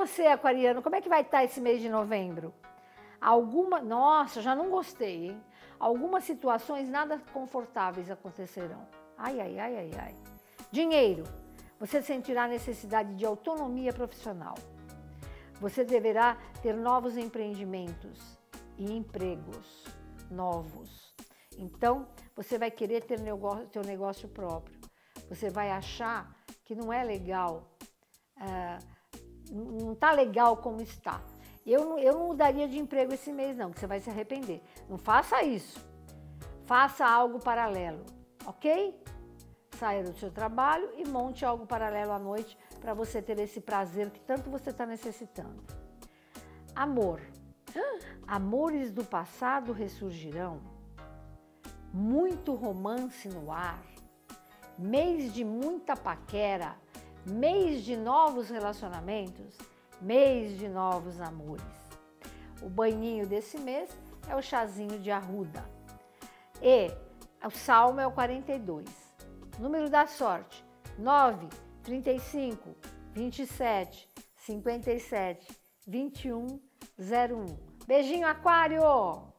você, aquariano, como é que vai estar esse mês de novembro? Alguma, nossa, já não gostei, hein? Algumas situações nada confortáveis acontecerão. Ai, ai, ai, ai, ai. Dinheiro. Você sentirá necessidade de autonomia profissional. Você deverá ter novos empreendimentos e empregos novos. Então, você vai querer ter negócio, teu negócio próprio. Você vai achar que não é legal, uh, não está legal como está. Eu, eu não mudaria de emprego esse mês, não, que você vai se arrepender. Não faça isso. Faça algo paralelo, ok? Saia do seu trabalho e monte algo paralelo à noite para você ter esse prazer que tanto você está necessitando. Amor. Amores do passado ressurgirão. Muito romance no ar. Mês de muita paquera. Mês de novos relacionamentos. Mês de novos amores. O banhinho desse mês é o chazinho de arruda. E o salmo é o 42. Número da sorte: 9, 35, 27, 57, 21, 01. Beijinho, Aquário!